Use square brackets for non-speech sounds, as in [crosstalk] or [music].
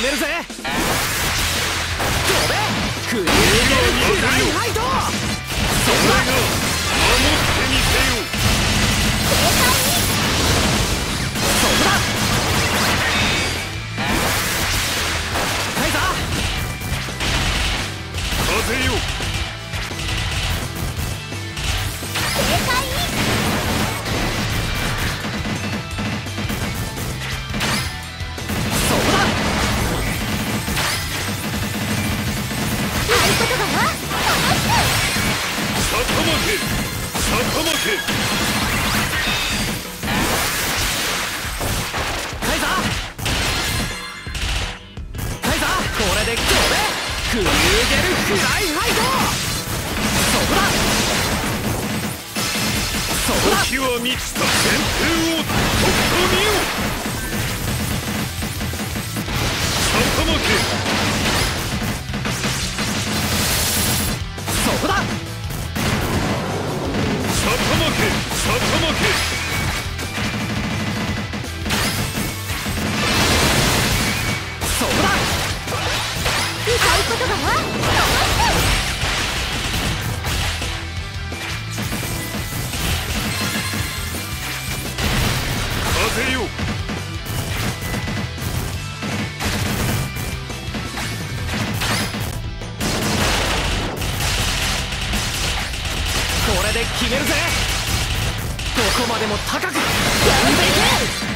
決めるぜ。飛べクリライト。そこだ。守ってみせよ風よクリューゲルフライハイドそ [laughs] こだそこだ時は満ちた旋風をとっとみよ坂巻これで決めるぜ。どこまでも高く。飛んでいけ